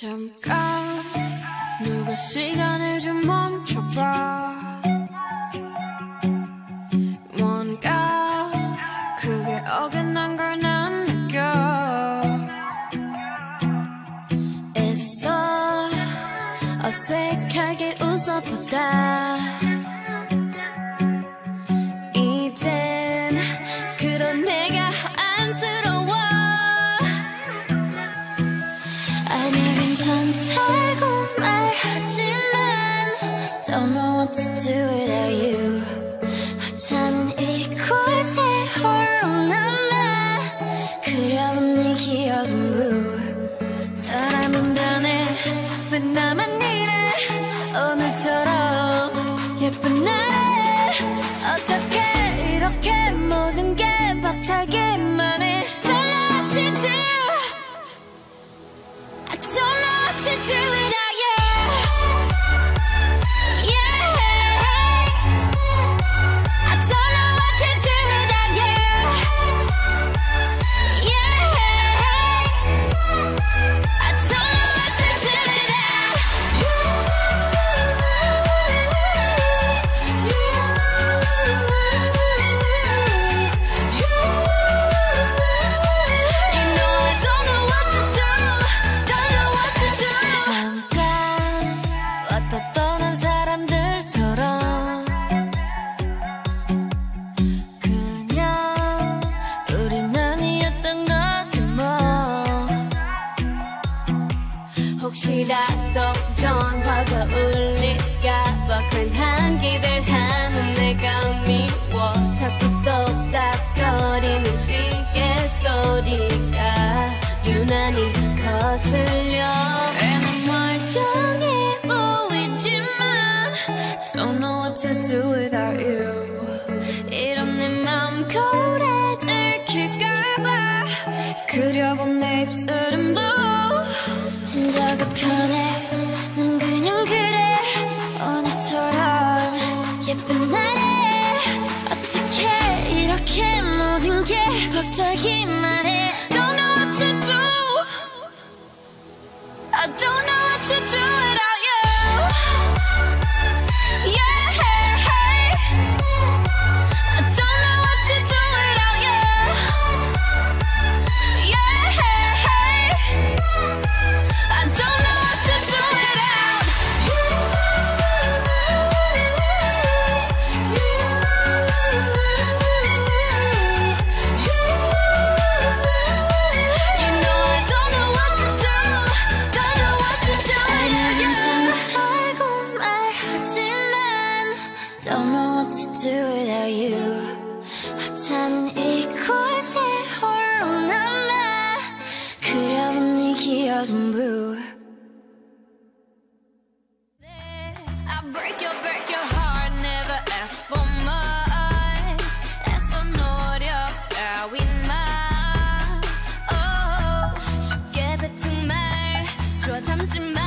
잠깐 누가 시간을 좀 멈춰봐. 뭔가 그게 어긋난 걸 난 느껴. 애써 어색하게 웃어보다 what to do without you. 하찮은 이곳에 홀로 남아 그려본 네 기억은 blue 사람은 변해 왜 나만 이래? 오늘처럼 예쁜 날에 어떻게 이렇게 모든 게 벅차기 거울에 들킬까봐 그려본 내 입술은 blue 혼자가 편해 난 그냥 그래. 오늘처럼 예쁜 날에 어떻게 이렇게 모든 게 벅차기만 해. Don't know I don't know blue. I break your, break your heart, never ask for much. Oh, 좋아